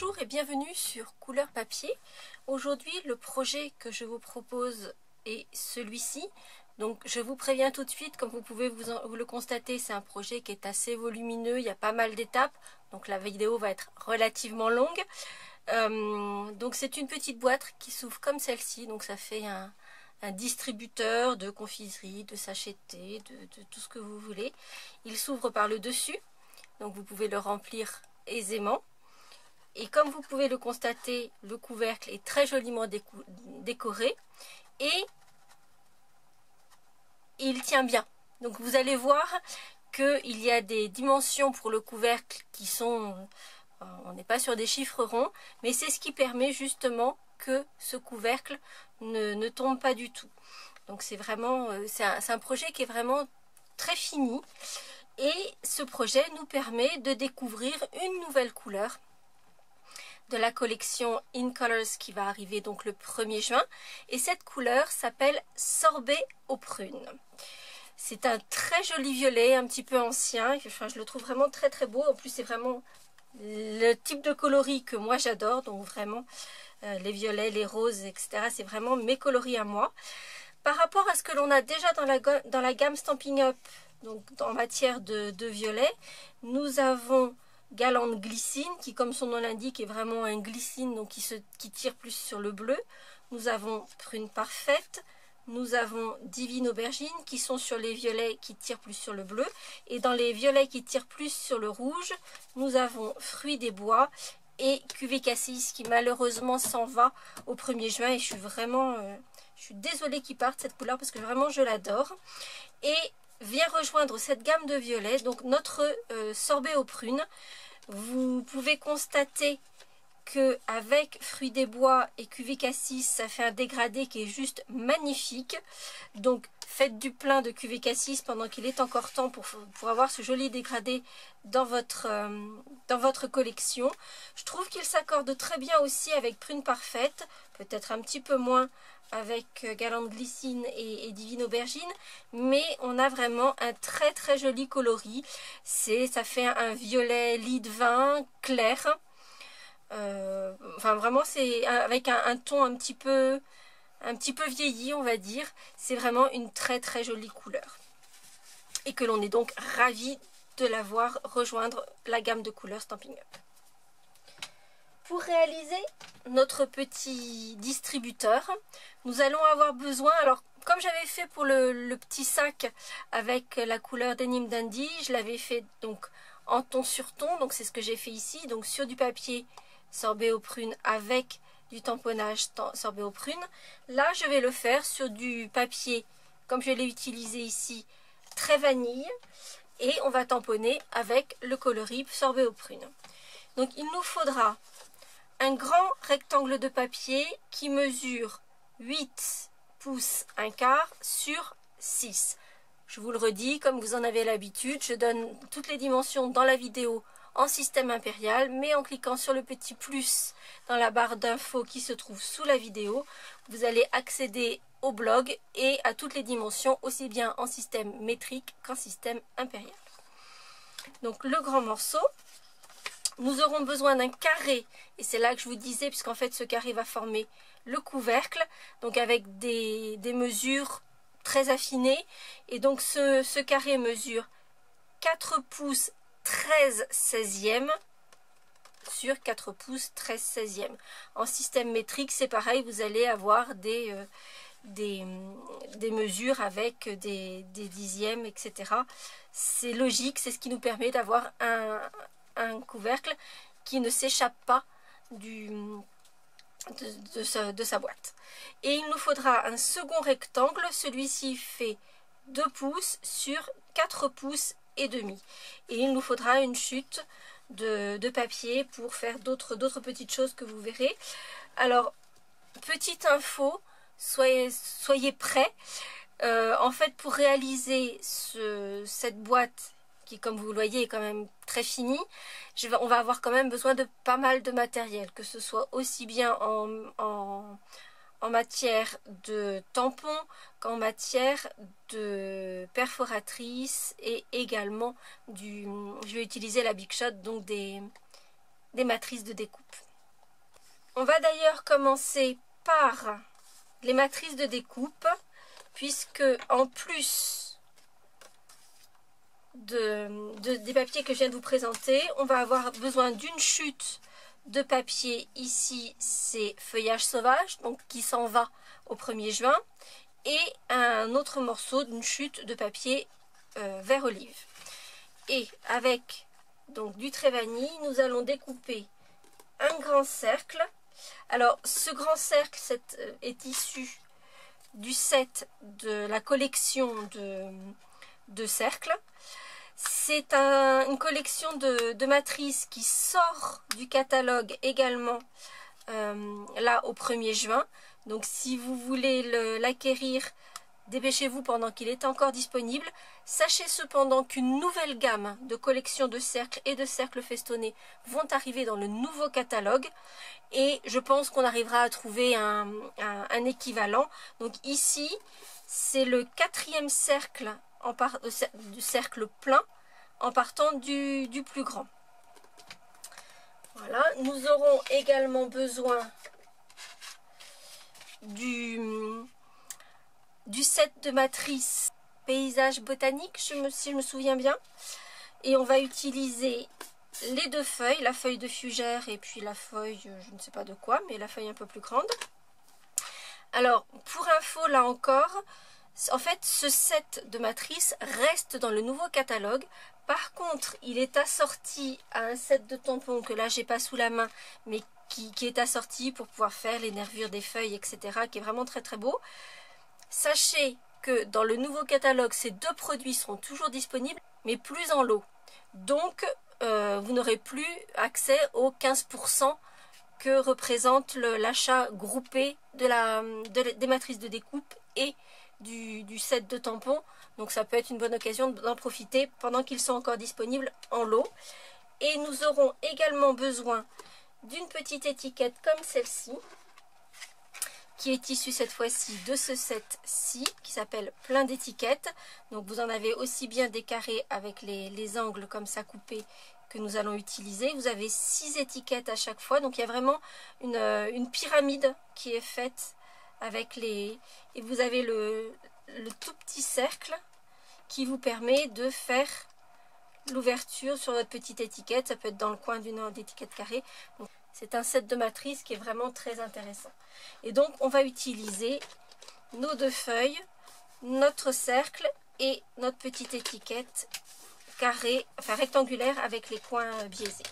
Bonjour et bienvenue sur Couleur Papier. Aujourd'hui, le projet que je vous propose est celui-ci. Donc, je vous préviens tout de suite, comme vous pouvez vous, le constater, c'est un projet qui est assez volumineux, il y a pas mal d'étapes. Donc, la vidéo va être relativement longue. Euh, donc, c'est une petite boîte qui s'ouvre comme celle-ci. Donc, ça fait un, distributeur de confiserie, de sachet de de tout ce que vous voulez. Il s'ouvre par le dessus. Donc, vous pouvez le remplir aisément. Et comme vous pouvez le constater, le couvercle est très joliment décoré et il tient bien. Donc vous allez voir qu'il y a des dimensions pour le couvercle qui sont... Euh, on n'est pas sur des chiffres ronds, mais c'est ce qui permet justement que ce couvercle ne, tombe pas du tout. Donc c'est vraiment... Euh, c'est un projet qui est vraiment très fini. Et ce projet nous permet de découvrir une nouvelle couleur de la collection In Colors qui va arriver donc le 1er juin. Et cette couleur s'appelle Sorbet aux prunes. C'est un très joli violet, un petit peu ancien. Enfin, je le trouve vraiment très très beau. En plus, c'est vraiment le type de coloris que moi j'adore. Donc vraiment, euh, les violets, les roses, etc. C'est vraiment mes coloris à moi. Par rapport à ce que l'on a déjà dans la, gamme Stamping Up, donc en matière de, de violet, nous avons Galante Glycine, qui comme son nom l'indique est vraiment un glycine, donc qui, se, qui tire plus sur le bleu. Nous avons Prune Parfaite, nous avons Divine Aubergine, qui sont sur les violets qui tirent plus sur le bleu. Et dans les violets qui tirent plus sur le rouge, nous avons Fruits des Bois et Cuvée Cassis, qui malheureusement s'en va au 1er juin. Et je suis vraiment... Euh, je suis désolée qu'il parte cette couleur parce que vraiment je l'adore. Et vient rejoindre cette gamme de violets, donc notre euh, sorbet aux prunes. Vous pouvez constater que avec fruits des bois et cuvée cassis, ça fait un dégradé qui est juste magnifique. Donc faites du plein de cuvée cassis pendant qu'il est encore temps pour, pour avoir ce joli dégradé dans votre, euh, dans votre collection. Je trouve qu'il s'accorde très bien aussi avec prune parfaite, peut-être un petit peu moins avec euh, Galante Glycine et, Divine Aubergine, mais on a vraiment un très très joli coloris. C'est, ça fait un violet lit de vin clair. Euh, enfin vraiment c'est avec un, ton un petit peu un petit peu vieilli on va dire. C'est vraiment une très très jolie couleur. Et que l'on est donc ravi de la voir rejoindre la gamme de couleurs Stamping Up. Pour réaliser notre petit distributeur, nous allons avoir besoin, alors comme j'avais fait pour le, petit sac avec la couleur Denim Dandy, je l'avais fait donc en ton sur ton, donc c'est ce que j'ai fait ici, donc sur du papier sorbet aux prunes avec du tamponnage sorbet aux prunes. Là, je vais le faire sur du papier, comme je l'ai utilisé ici, très vanille, et on va tamponner avec le coloris sorbet aux prunes. Donc il nous faudra un grand rectangle de papier qui mesure 8 pouces un quart sur 6. Je vous le redis, comme vous en avez l'habitude, je donne toutes les dimensions dans la vidéo en système impérial, mais en cliquant sur le petit plus dans la barre d'infos qui se trouve sous la vidéo, vous allez accéder au blog et à toutes les dimensions, aussi bien en système métrique qu'en système impérial. Donc le grand morceau, nous aurons besoin d'un carré, et c'est là que je vous disais, puisqu'en fait ce carré va former le couvercle, donc avec des, mesures très affinées. Et donc ce, carré mesure 4 pouces 13 16e sur 4 pouces 13 16e. En système métrique, c'est pareil, vous allez avoir des, euh, des, mesures avec des dixièmes, etc. C'est logique, c'est ce qui nous permet d'avoir un, un couvercle qui ne s'échappe pas du, de, sa, boîte. Et il nous faudra un second rectangle, celui-ci fait 2 pouces sur 4 pouces et demi. Et il nous faudra une chute de, papier pour faire d'autres petites choses que vous verrez. Alors, petite info, soyez, soyez prêts. Euh, en fait, pour réaliser cette boîte qui comme vous le voyez est quand même très fini, on va avoir quand même besoin de pas mal de matériel, que ce soit aussi bien en, matière de tampons qu'en matière de perforatrice et également du, je vais utiliser la Big Shot, donc des, des matrices de découpe. On va d'ailleurs commencer par les matrices de découpe, puisque en plus de, des papiers que je viens de vous présenter, on va avoir besoin d'une chute de papier. Ici, c'est feuillage sauvage, donc qui s'en va au 1er juin, et un autre morceau d'une chute de papier euh, vert olive. Et avec donc du trait vanille, nous allons découper un grand cercle. Alors, ce grand cercle euh, est issu du set de la collection de, de cercles. C'est une collection de, matrices qui sort du catalogue également euh, là au 1er juin. Donc si vous voulez l'acquérir, dépêchez-vous pendant qu'il est encore disponible. Sachez cependant qu'une nouvelle gamme de collections de cercles et de cercles festonnés vont arriver dans le nouveau catalogue et je pense qu'on arrivera à trouver un, équivalent. Donc ici, c'est le quatrième cercle en du cercle plein en partant du, du plus grand. Voilà, nous aurons également besoin du, du set de matrice paysage botanique, je me, si je me souviens bien. Et on va utiliser les deux feuilles, la feuille de fugère et puis la feuille, je ne sais pas de quoi, mais la feuille un peu plus grande. Alors, pour info, là encore, en fait, ce set de matrice reste dans le nouveau catalogue. Par contre, il est assorti à un set de tampons que là, j'ai pas sous la main, mais qui, est assorti pour pouvoir faire les nervures des feuilles, etc., qui est vraiment très très beau. Sachez que dans le nouveau catalogue, ces deux produits seront toujours disponibles, mais plus en lot. Donc, euh, vous n'aurez plus accès aux 15% que représente l'achat groupé des matrices de découpe et du, set de tampons. Donc ça peut être une bonne occasion d'en profiter pendant qu'ils sont encore disponibles en lot. Et nous aurons également besoin d'une petite étiquette comme celle-ci qui est issue cette fois-ci de ce set-ci qui s'appelle plein d'étiquettes. Donc vous en avez aussi bien des carrés avec les, angles comme ça coupés que nous allons utiliser. Vous avez six étiquettes à chaque fois. Donc il y a vraiment une, une pyramide qui est faite avec les... Et vous avez le, tout petit cercle qui vous permet de faire l'ouverture sur votre petite étiquette. Ça peut être dans le coin d'une étiquette carrée. C'est un set de matrices qui est vraiment très intéressant. Et donc, on va utiliser nos deux feuilles, notre cercle et notre petite étiquette carrée, enfin rectangulaire avec les coins biaisés.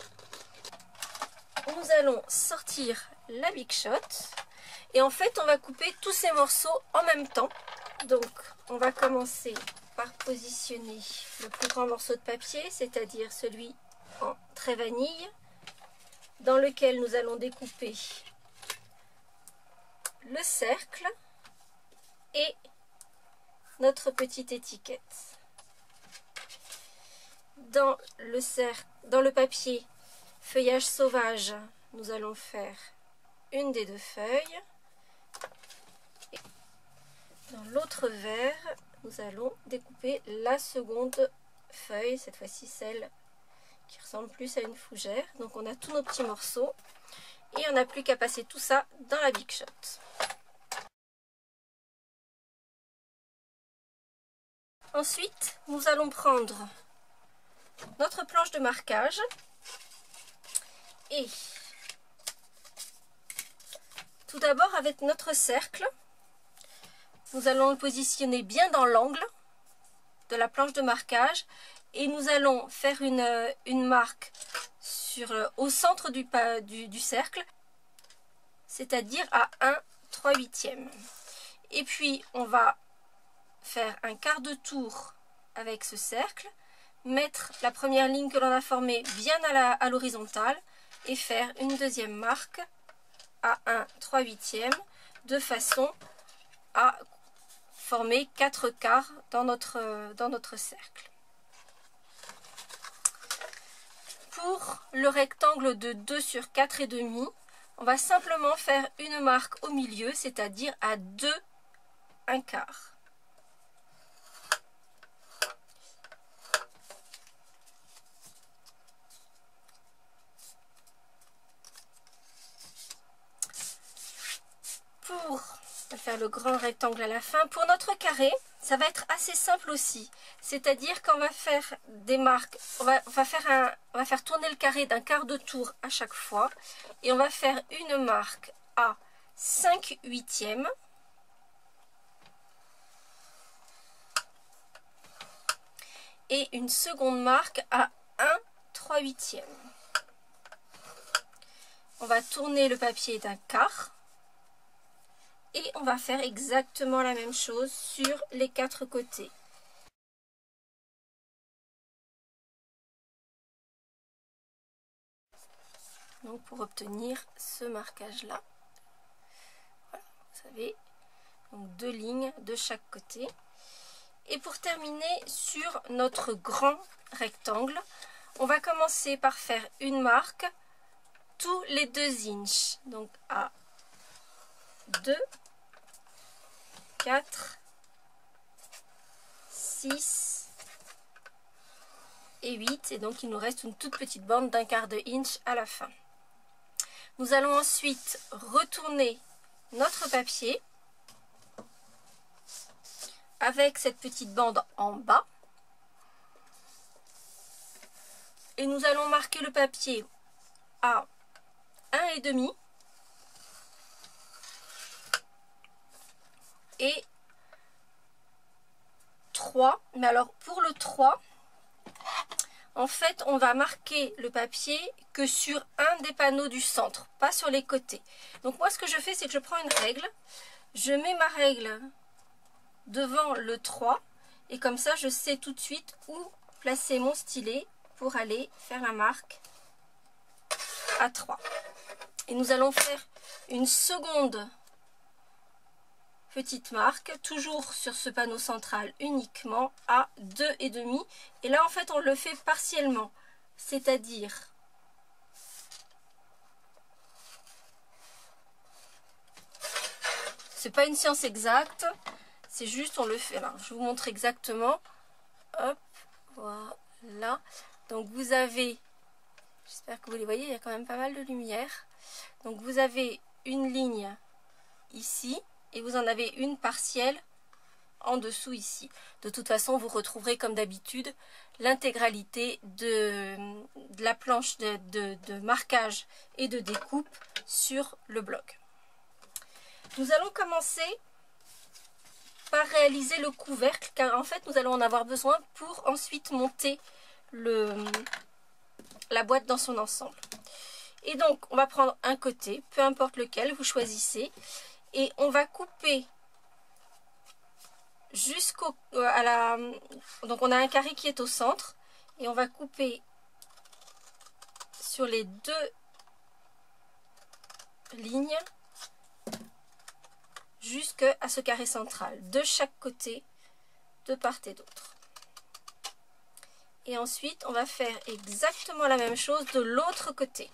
Nous allons sortir la Big Shot. Et en fait, on va couper tous ces morceaux en même temps. Donc, on va commencer par positionner le plus grand morceau de papier, c'est-à-dire celui en trait vanille, dans lequel nous allons découper le cercle et notre petite étiquette. Dans le, dans le papier feuillage sauvage, nous allons faire une des deux feuilles. Dans l'autre verre, nous allons découper la seconde feuille, cette fois-ci celle qui ressemble plus à une fougère. Donc on a tous nos petits morceaux et on n'a plus qu'à passer tout ça dans la Big Shot. Ensuite, nous allons prendre notre planche de marquage et tout d'abord avec notre cercle, nous allons le positionner bien dans l'angle de la planche de marquage et nous allons faire une, une marque sur, euh, au centre du, cercle, c'est-à-dire à 1 3 huitièmes. Et puis on va faire un quart de tour avec ce cercle, mettre la première ligne que l'on a formée bien à l'horizontale et faire une deuxième marque à 1 3 huitièmes de façon à former 4 quarts dans notre, cercle. Pour le rectangle de 2 sur 4 et demi, on va simplement faire une marque au milieu, c'est-à-dire à 2 un quart. Faire le grand rectangle à la fin. Pour notre carré, ça va être assez simple aussi. C'est-à-dire qu'on va faire des marques, on va, faire on va faire tourner le carré d'un quart de tour à chaque fois. Et on va faire une marque à 5 huitièmes. Et une seconde marque à 1 3 huitièmes. On va tourner le papier d'un quart. Et on va faire exactement la même chose sur les quatre côtés. Donc pour obtenir ce marquage là. Voilà, vous savez, donc deux lignes de chaque côté. Et pour terminer sur notre grand rectangle, on va commencer par faire une marque tous les deux inches. Donc à 2, 4, 6 et 8. Et donc il nous reste une toute petite bande d'un quart de inch à la fin. Nous allons ensuite retourner notre papier avec cette petite bande en bas. Et nous allons marquer le papier à 1,5 et 3. Mais alors pour le 3, en fait on va marquer le papier que sur un des panneaux du centre, pas sur les côtés. Donc moi ce que je fais c'est que je prends une règle, je mets ma règle devant le 3 et comme ça je sais tout de suite où placer mon stylet pour aller faire la marque à 3. Et nous allons faire une seconde petite marque, toujours sur ce panneau central uniquement à 2,5. Et là en fait on le fait partiellement, c'est-à-dire c'est pas une science exacte, c'est juste on le fait. Je vous montre exactement. Hop, voilà. Donc vous avez J'espère que vous les voyez, il y a quand même pas mal de lumière. Donc vous avez une ligne ici et vous en avez une partielle en dessous ici. De toute façon, vous retrouverez comme d'habitude l'intégralité de, la planche de, marquage et de découpe sur le blog. Nous allons commencer par réaliser le couvercle car en fait nous allons en avoir besoin pour ensuite monter le, la boîte dans son ensemble. Et donc, on va prendre un côté, peu importe lequel, vous choisissez. Et on va couper jusqu'au... Euh, la Donc, on a un carré qui est au centre. Et on va couper sur les deux lignes jusqu'à ce carré central. De chaque côté, de part et d'autre. Et ensuite, on va faire exactement la même chose de l'autre côté.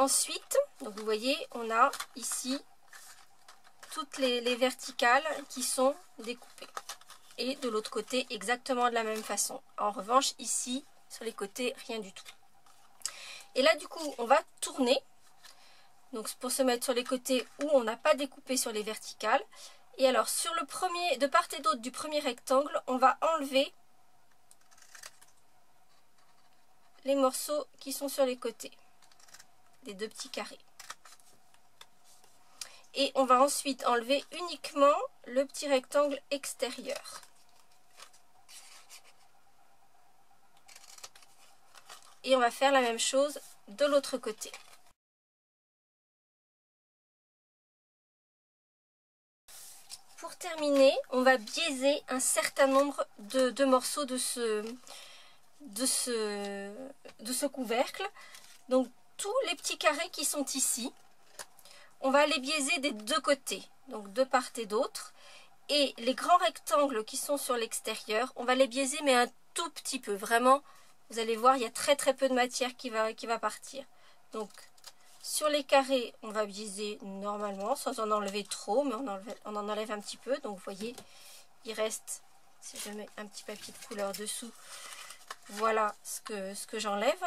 Ensuite, donc vous voyez, on a ici toutes les, les verticales qui sont découpées. Et de l'autre côté, exactement de la même façon. En revanche, ici, sur les côtés, rien du tout. Et là, du coup, on va tourner. Donc, pour se mettre sur les côtés où on n'a pas découpé sur les verticales. Et alors, sur le premier, de part et d'autre du premier rectangle, on va enlever les morceaux qui sont sur les côtés, les deux petits carrés. Et on va ensuite enlever uniquement le petit rectangle extérieur. Et on va faire la même chose de l'autre côté. pour terminer, on va biaiser un certain nombre de, morceaux de ce, de, ce, de ce couvercle. Donc tous les petits carrés qui sont ici, on va les biaiser des deux côtés, donc de part et d'autre. Et les grands rectangles qui sont sur l'extérieur, on va les biaiser mais un tout petit peu. Vraiment, vous allez voir, il y a très très peu de matière qui va, qui va partir. Donc sur les carrés, on va biaiser normalement, sans en enlever trop, mais on, on, en enlève un petit peu. Donc vous voyez, il reste, si je mets un petit papier de couleur dessous, voilà ce que, ce que j'enlève.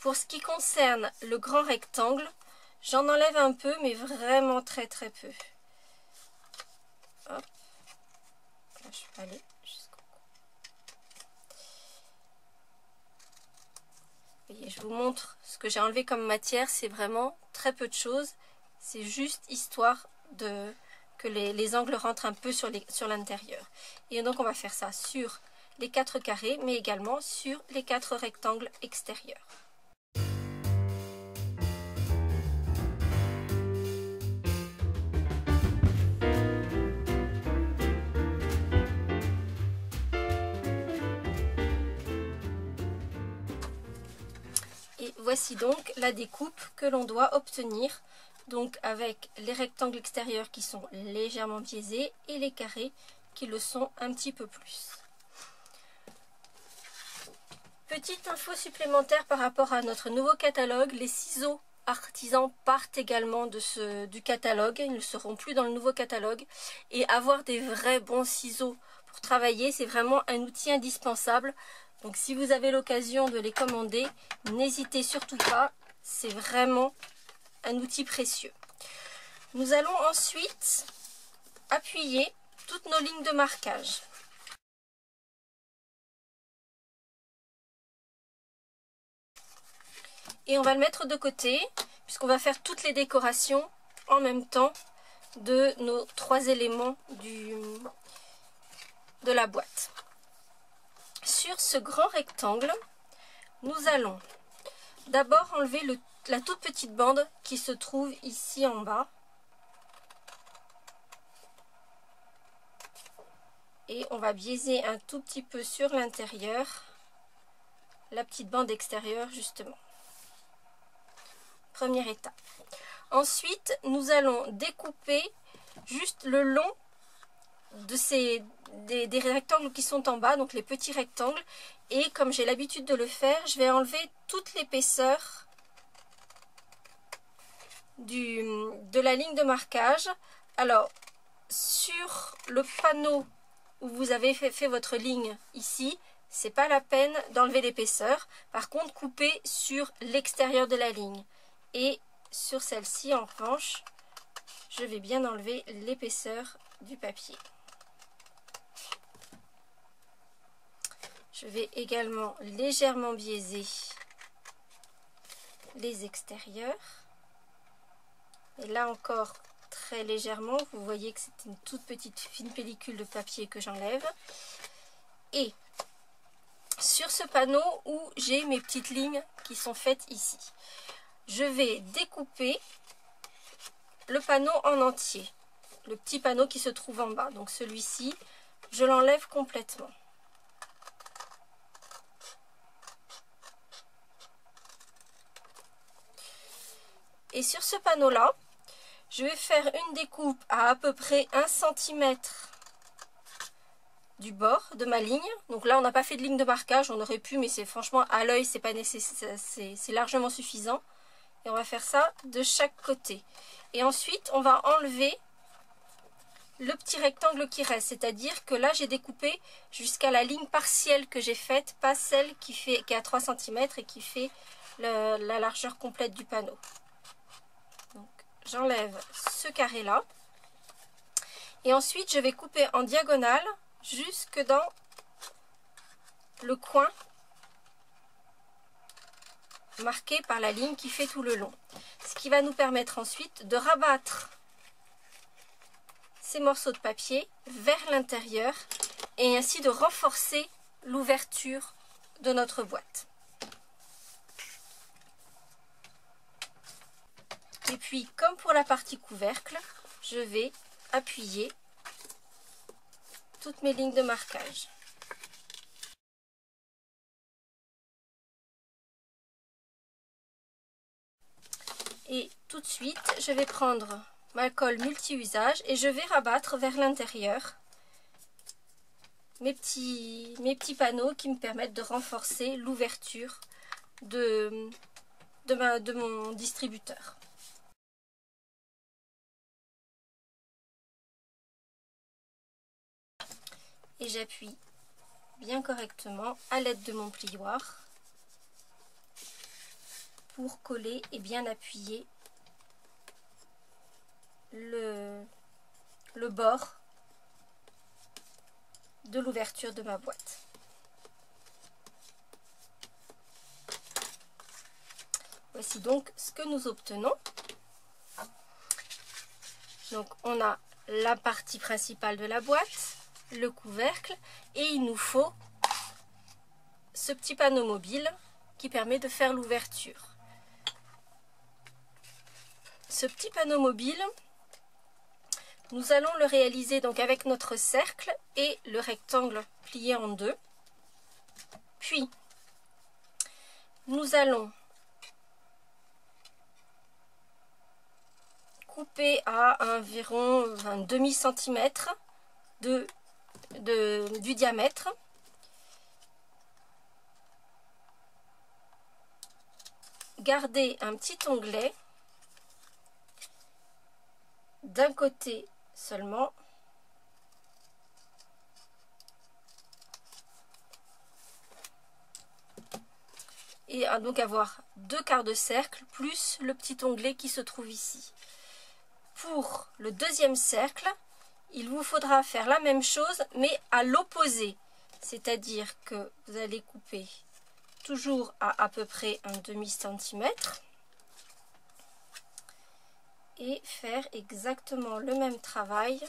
Pour ce qui concerne le grand rectangle, j'en enlève un peu, mais vraiment très très peu. Je vous montre ce que j'ai enlevé comme matière. C'est vraiment très peu de choses. C'est juste histoire de que les, les, angles rentrent un peu sur l'intérieur. Et donc on va faire ça sur les quatre carrés, mais également sur les quatre rectangles extérieurs. Voici donc la découpe que l'on doit obtenir donc avec les rectangles extérieurs qui sont légèrement biaisés et les carrés qui le sont un petit peu plus. Petite info supplémentaire par rapport à notre nouveau catalogue, les ciseaux artisans partent également du catalogue, ils ne seront plus dans le nouveau catalogue et avoir des vrais bons ciseaux pour travailler c'est vraiment un outil indispensable donc si vous avez l'occasion de les commander n'hésitez surtout pas, c'est vraiment un outil précieux. Nous allons ensuite appuyer toutes nos lignes de marquage. Et on va le mettre de côté, puisqu'on va faire toutes les décorations en même temps de nos trois éléments de la boîte. Sur ce grand rectangle, nous allons d'abord enlever le la toute petite bande qui se trouve ici en bas. Et on va biaiser un tout petit peu sur l'intérieur la petite bande extérieure justement. Première étape. Ensuite, nous allons découper juste le long de ces des, rectangles qui sont en bas, donc les petits rectangles. Et comme j'ai l'habitude de le faire, je vais enlever toute l'épaisseur de la ligne de marquage. Alors, sur le panneau où vous avez fait, fait votre ligne ici, c'est pas la peine d'enlever l'épaisseur. Par contre, coupez sur l'extérieur de la ligne. Et sur celle-ci, en revanche, je vais bien enlever l'épaisseur du papier. Je vais également légèrement biaiser les extérieurs. Et là encore, très légèrement, vous voyez que c'est une toute petite fine pellicule de papier que j'enlève. Et sur ce panneau où j'ai mes petites lignes qui sont faites ici, je vais découper le panneau en entier. Le petit panneau qui se trouve en bas. Donc celui-ci, je l'enlève complètement. Et sur ce panneau-là, je vais faire une découpe à à peu près 1 cm du bord de ma ligne. Donc là, on n'a pas fait de ligne de marquage, on aurait pu, mais c'est franchement à l'œil, c'est pas nécessaire, c'est largement suffisant. Et on va faire ça de chaque côté. Et ensuite, on va enlever le petit rectangle qui reste. C'est-à-dire que là, j'ai découpé jusqu'à la ligne partielle que j'ai faite, pas celle qui, fait, qui est à 3 cm et qui fait la largeur complète du panneau j'enlève ce carré là. Et ensuite, je vais couper en diagonale jusque dans le coin marqué par la ligne qui fait tout le long. Ce qui va nous permettre ensuite de rabattre ces morceaux de papier vers l'intérieur et ainsi de renforcer l'ouverture de notre boîte. Et puis, comme pour la partie couvercle, je vais appuyer toutes mes lignes de marquage. Et tout de suite, je vais prendre ma colle multi-usage et je vais rabattre vers l'intérieur mes petits, panneaux qui me permettent de renforcer l'ouverture de mon distributeur. Et j'appuie bien correctement à l'aide de mon plioir pour coller et bien appuyer le, le bord de l'ouverture de ma boîte. Voici donc ce que nous obtenons. Donc on a la partie principale de la boîte, le couvercle et il nous faut ce petit panneau mobile qui permet de faire l'ouverture. Ce petit panneau mobile, nous allons le réaliser donc avec notre cercle et le rectangle plié en deux. Puis, nous allons couper à environ un demi centimètre de, du diamètre. Garder un petit onglet d'un côté seulement. Et donc avoir deux quarts de cercle plus le petit onglet qui se trouve ici. Pour le deuxième cercle, il vous faudra faire la même chose mais à l'opposé. C'est-à-dire que vous allez couper toujours à à peu près un demi centimètre et faire exactement le même travail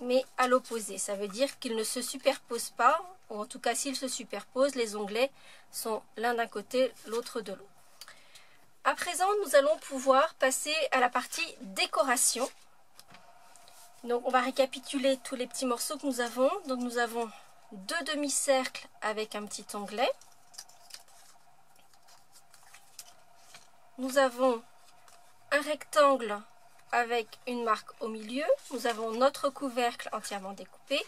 mais à l'opposé. Ça veut dire qu'ils ne se superposent pas, ou en tout cas s'ils se superposent, les onglets sont l'un d'un côté, l'autre de l'autre. À présent, nous allons pouvoir passer à la partie décoration. Donc on va récapituler tous les petits morceaux que nous avons. Donc nous avons deux demi-cercles avec un petit onglet. Nous avons un rectangle avec une marque au milieu. Nous avons notre couvercle entièrement découpé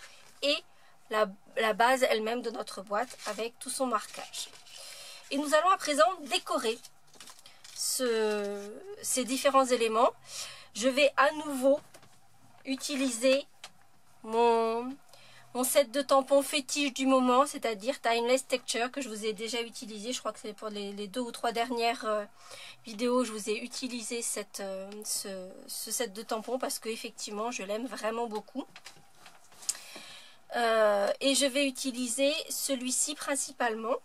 et la, base elle-même de notre boîte avec tout son marquage. Et nous allons à présent décorer ces différents éléments. Je vais à nouveau utiliser mon, mon set de tampons fétiche du moment, c'est-à-dire Timeless Texture que je vous ai déjà utilisé. Je crois que c'est pour les, deux ou trois dernières euh, vidéos, je vous ai utilisé cette, euh, ce, set de tampons parce que effectivement, je l'aime vraiment beaucoup. Euh, et je vais utiliser celui-ci principalement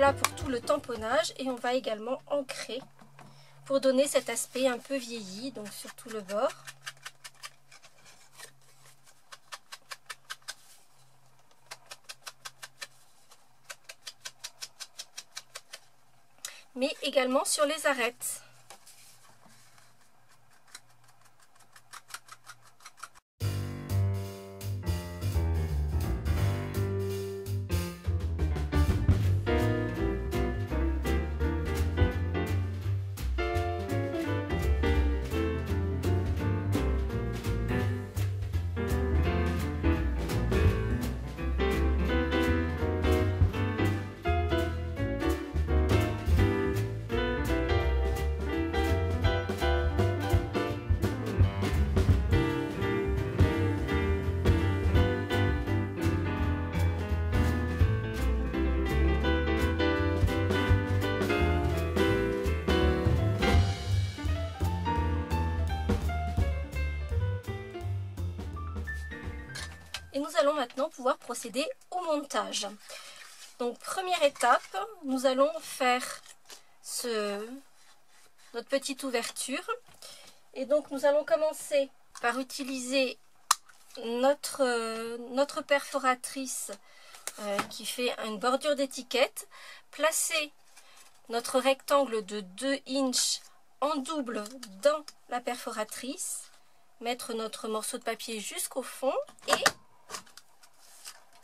Voilà pour tout le tamponnage et on va également ancrer pour donner cet aspect un peu vieilli, donc sur tout le bord. Mais également sur les arêtes. Allons maintenant pouvoir procéder au montage. Donc première étape, nous allons faire ce, notre petite ouverture. Et donc nous allons commencer par utiliser notre, notre perforatrice euh, qui fait une bordure d'étiquette. Placer notre rectangle de 2 inches en double dans la perforatrice. Mettre notre morceau de papier jusqu'au fond et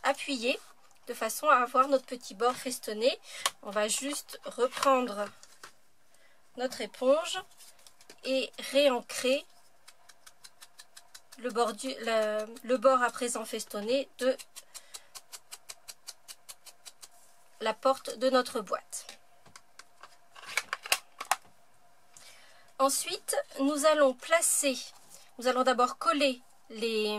appuyer de façon à avoir notre petit bord festonné. On va juste reprendre notre éponge et réancrer le bord, le bord à présent festonné de la porte de notre boîte. Ensuite, nous allons placer, nous allons d'abord coller les,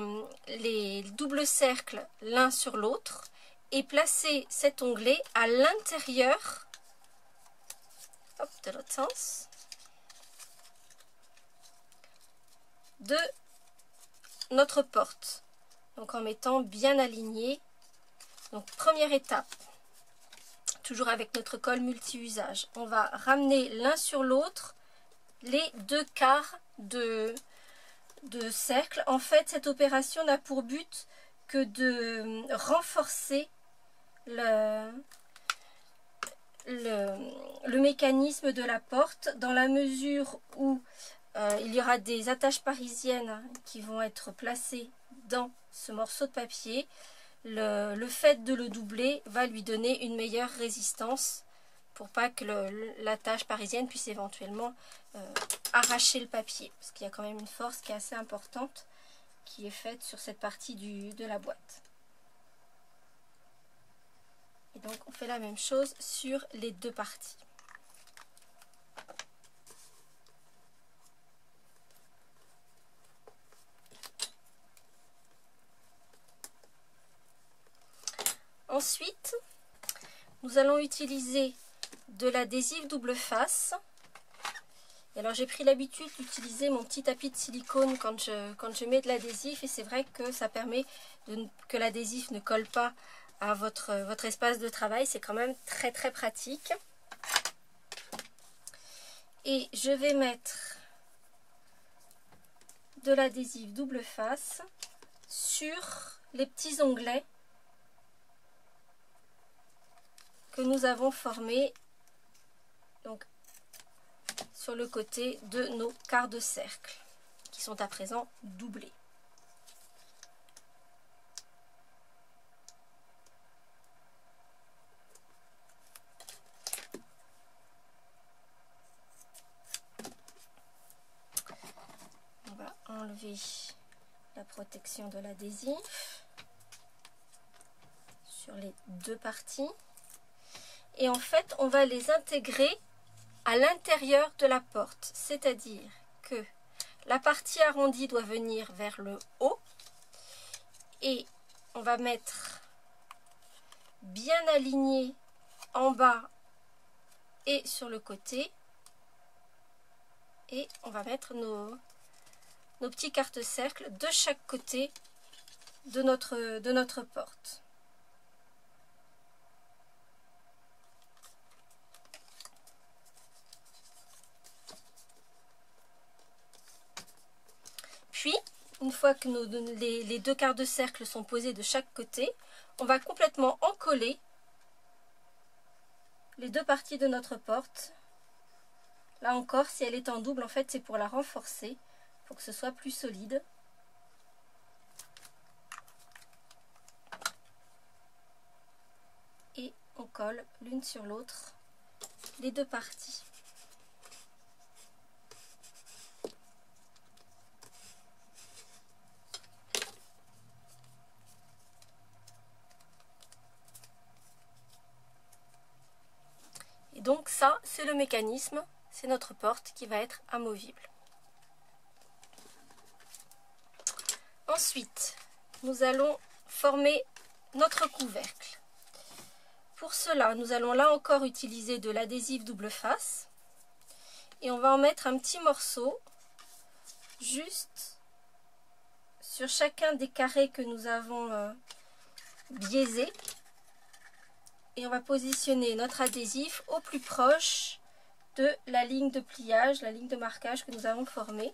les doubles cercles l'un sur l'autre et placer cet onglet à l'intérieur de l'autre sens de notre porte. Donc en mettant bien aligné. Donc première étape, toujours avec notre colle multi-usage, on va ramener l'un sur l'autre les deux quarts de, de cercle. En fait, cette opération n'a pour but que de renforcer le, mécanisme de la porte dans la mesure où euh, il y aura des attaches parisiennes qui vont être placées dans ce morceau de papier. Le fait de le doubler va lui donner une meilleure résistance pour pas que l'attache parisienne puisse éventuellement euh, arracher le papier. Parce qu'il y a quand même une force qui est assez importante qui est faite sur cette partie du, de la boîte. Et donc on fait la même chose sur les deux parties. Ensuite, nous allons utiliser de l'adhésif double face. alors j'ai pris l'habitude d'utiliser mon petit tapis de silicone quand je, quand je mets de l'adhésif et c'est vrai que ça permet que l'adhésif ne colle pas à votre, votre espace de travail. C'est quand même très très pratique. Et je vais mettre de l'adhésif double face sur les petits onglets que nous avons formés sur le côté de nos quarts de cercle qui sont à présent doublés. On va enlever la protection de l'adhésif sur les deux parties et en fait on va les intégrer à l'intérieur de la porte. C'est-à-dire que la partie arrondie doit venir vers le haut et on va mettre bien aligné en bas et sur le côté et on va mettre nos, nos petits cartes-cercles de chaque côté de notre, de notre porte. Une fois que les, deux quarts de cercle sont posés de chaque côté, on va complètement encoller les deux parties de notre porte. Là encore, si elle est en double, en fait, c'est pour la renforcer, pour que ce soit plus solide. Et on colle l'une sur l'autre les deux parties. Donc ça, c'est le mécanisme, c'est notre porte qui va être amovible. Ensuite, nous allons former notre couvercle. Pour cela, nous allons là encore utiliser de l'adhésif double face. Et on va en mettre un petit morceau juste sur chacun des carrés que nous avons euh, biaisés et on va positionner notre adhésif au plus proche de la ligne de pliage, la ligne de marquage que nous avons formée.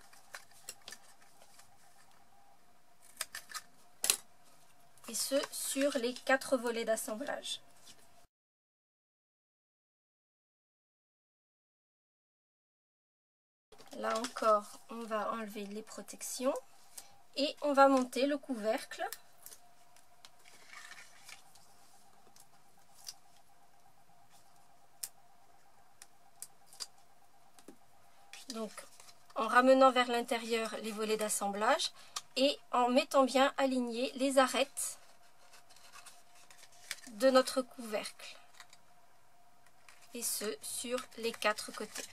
Et ce, sur les quatre volets d'assemblage. Là encore, on va enlever les protections et on va monter le couvercle Donc en ramenant vers l'intérieur les volets d'assemblage et en mettant bien alignés les arêtes de notre couvercle. Et ce, sur les quatre côtés.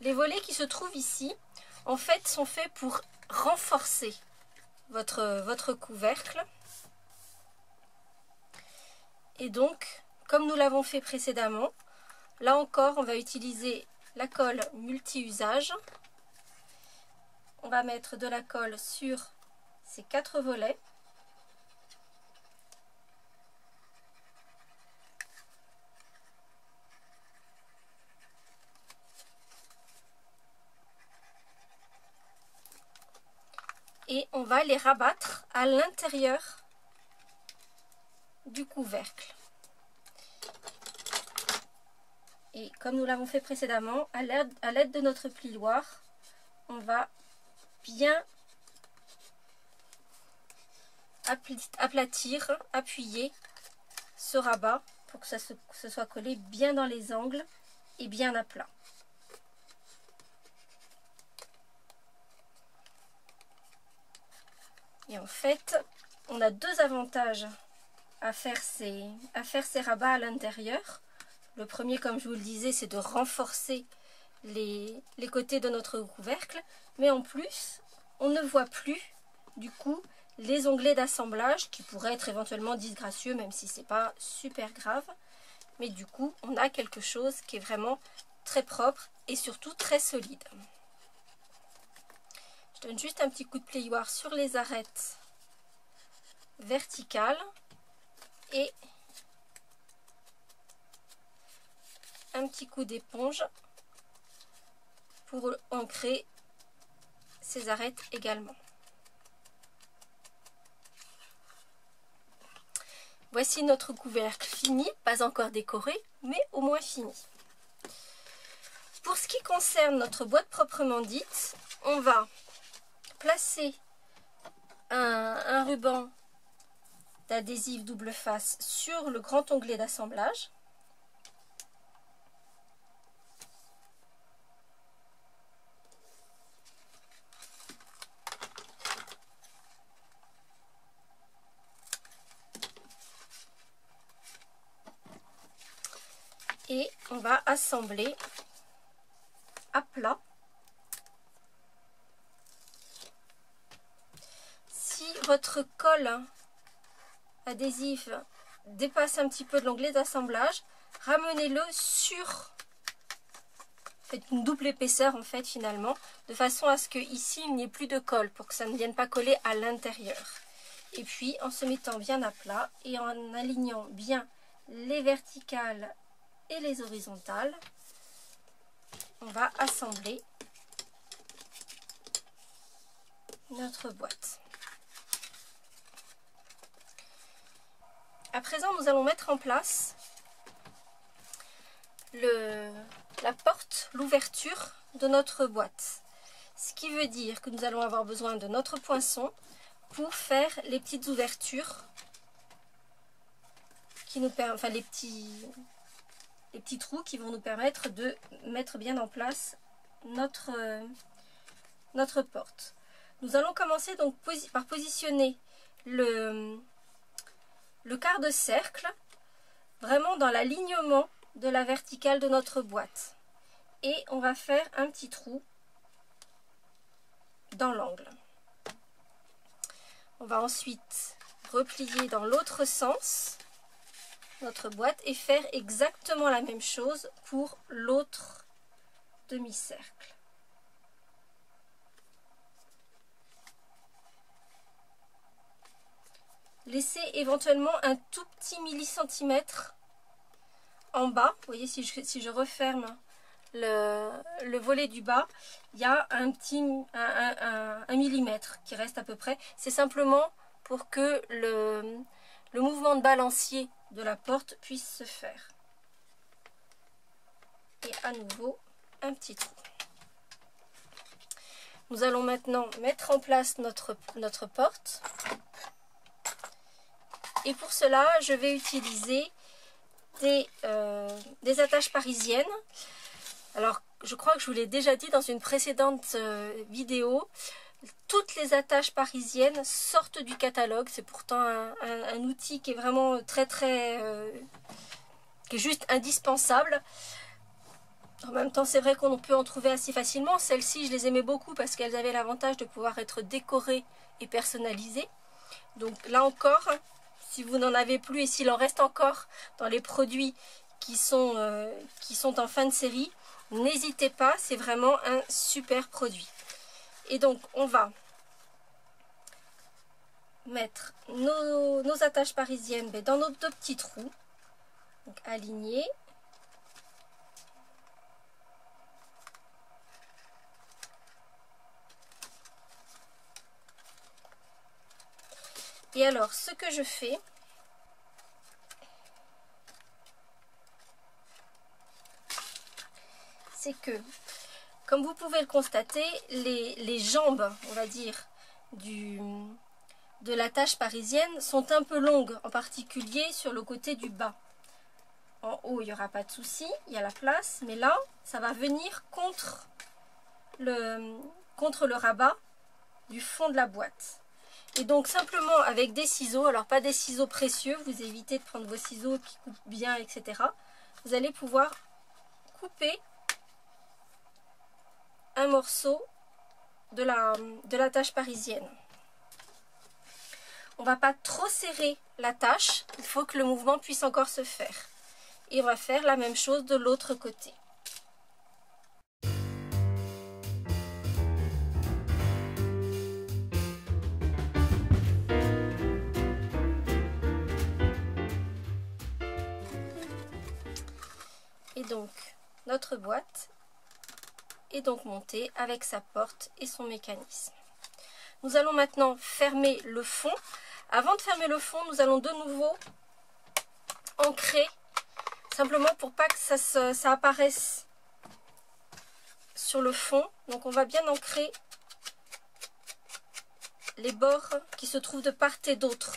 Les volets qui se trouvent ici, en fait, sont faits pour renforcer votre couvercle. Et donc, comme nous l'avons fait précédemment, là encore, on va utiliser la colle multi-usage. On va mettre de la colle sur ces quatre volets. Et on va les rabattre à l'intérieur du couvercle. Et comme nous l'avons fait précédemment, à l'aide de notre plioir, on va bien aplatir, appuyer ce rabat pour que ça se, soit collé bien dans les angles et bien à plat. Et en fait, on a deux avantages à faire ces, à faire rabats à l'intérieur. Le premier, comme je vous le disais, c'est de renforcer les, les, côtés de notre couvercle. Mais en plus, on ne voit plus, du coup, les onglets d'assemblage qui pourraient être éventuellement disgracieux, même si c'est pas super grave. Mais du coup, on a quelque chose qui est vraiment très propre et surtout très solide. Je donne juste un petit coup de plioir sur les arêtes verticales un petit coup d'éponge pour ancrer ces arêtes également. Voici notre couvercle fini, pas encore décoré, mais au moins fini. Pour ce qui concerne notre boîte proprement dite, on va placer un ruban d'adhésif double face sur le grand onglet d'assemblage. et on va assembler à plat. Si votre colle adhésif dépasse un petit peu de l'onglet d'assemblage, ramenez-le sur faites une double épaisseur en fait finalement de façon à ce que ici il n'y ait plus de colle pour que ça ne vienne pas coller à l'intérieur et puis en se mettant bien à plat et en alignant bien les verticales et les horizontales, on va assembler notre boîte. À présent, nous allons mettre en place la porte, l'ouverture de notre boîte. Ce qui veut dire que nous allons avoir besoin de notre poinçon pour faire les petites ouvertures qui nous enfin les petits, les petits trous qui vont nous permettre de mettre bien en place notre, notre porte. Nous allons commencer donc par positionner le, le quart de cercle vraiment dans l'alignement de la verticale de notre boîte. Et on va faire un petit trou dans l'angle. On va ensuite replier dans l'autre sens notre boîte et faire exactement la même chose pour l'autre demi-cercle. Laissez éventuellement un tout petit millicentimètre en bas. Vous voyez, si je, referme le, le, volet du bas, il y a un petit un, un millimètre qui reste à peu près. C'est simplement pour que le, le mouvement de balancier de la porte puisse se faire. Et à nouveau, un petit trou. Nous allons maintenant mettre en place notre, notre porte. Et pour cela, je vais utiliser des, euh, des attaches parisiennes. Alors, je crois que je vous l'ai déjà dit dans une précédente euh, vidéo. Toutes les attaches parisiennes sortent du catalogue. C'est pourtant un, outil qui est vraiment très très... Euh, qui est juste indispensable. En même temps, c'est vrai qu'on peut en trouver assez facilement. Celles-ci, je les aimais beaucoup parce qu'elles avaient l'avantage de pouvoir être décorées et personnalisées. Donc là encore, si vous n'en avez plus et s'il en reste encore dans les produits qui sont, euh, qui sont en fin de série, n'hésitez pas, c'est vraiment un super produit. Et donc, on va mettre nos, attaches parisiennes ben, dans nos deux petits trous, donc alignés. Et alors, ce que je fais, c'est que, comme vous pouvez le constater, les, jambes, on va dire, du, de la tâche parisienne sont un peu longues, en particulier sur le côté du bas. En haut, il n'y aura pas de souci, il y a la place, mais là, ça va venir contre le, contre le rabat du fond de la boîte. Et donc simplement avec des ciseaux, alors pas des ciseaux précieux, vous évitez de prendre vos ciseaux qui coupent bien, etc. Vous allez pouvoir couper un morceau de la, de tâche parisienne. On va pas trop serrer la tâche, il faut que le mouvement puisse encore se faire. Et on va faire la même chose de l'autre côté. Donc notre boîte est donc montée avec sa porte et son mécanisme. Nous allons maintenant fermer le fond. Avant de fermer le fond, nous allons de nouveau ancrer, simplement pour pas que ça, ça apparaisse sur le fond. Donc on va bien ancrer les bords qui se trouvent de part et d'autre